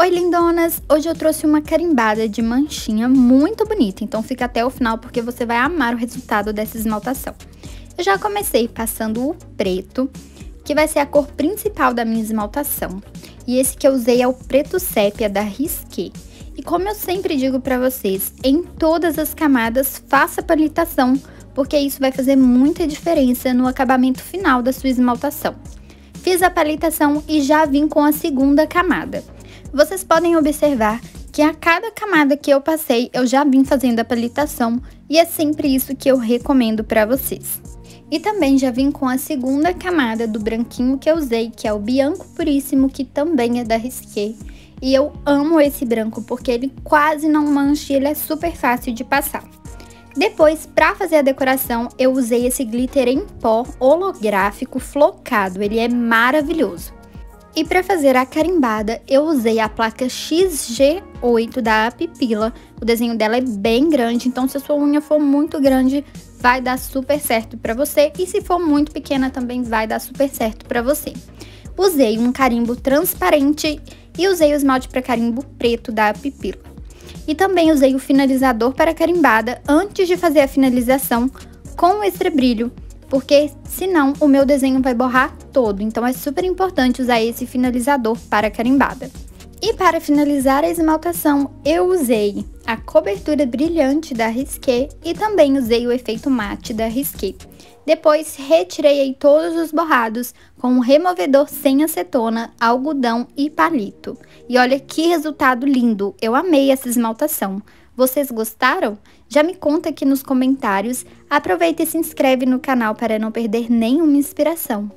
Oi lindonas! Hoje eu trouxe uma carimbada de manchinha muito bonita, então fica até o final porque você vai amar o resultado dessa esmaltação. Eu já comecei passando o preto, que vai ser a cor principal da minha esmaltação. E esse que eu usei é o preto sépia da Risqué. E como eu sempre digo para vocês, em todas as camadas faça palitação, porque isso vai fazer muita diferença no acabamento final da sua esmaltação. Fiz a palitação e já vim com a segunda camada. Vocês podem observar que a cada camada que eu passei, eu já vim fazendo a palitação e é sempre isso que eu recomendo para vocês. E também já vim com a segunda camada do branquinho que eu usei, que é o Bianco Puríssimo, que também é da Risqué. E eu amo esse branco porque ele quase não mancha e ele é super fácil de passar. Depois, para fazer a decoração, eu usei esse glitter em pó holográfico flocado, ele é maravilhoso. E para fazer a carimbada, eu usei a placa XG8 da Pipila. O desenho dela é bem grande, então se a sua unha for muito grande, vai dar super certo para você. E se for muito pequena, também vai dar super certo para você. Usei um carimbo transparente e usei o esmalte para carimbo preto da Pipila. E também usei o finalizador para carimbada antes de fazer a finalização com o extra brilho porque senão o meu desenho vai borrar todo, então é super importante usar esse finalizador para carimbada. E para finalizar a esmaltação, eu usei a cobertura brilhante da Risqué e também usei o efeito mate da Risqué. Depois, retirei todos os borrados com um removedor sem acetona, algodão e palito. E olha que resultado lindo! Eu amei essa esmaltação. Vocês gostaram? Já me conta aqui nos comentários. Aproveita e se inscreve no canal para não perder nenhuma inspiração.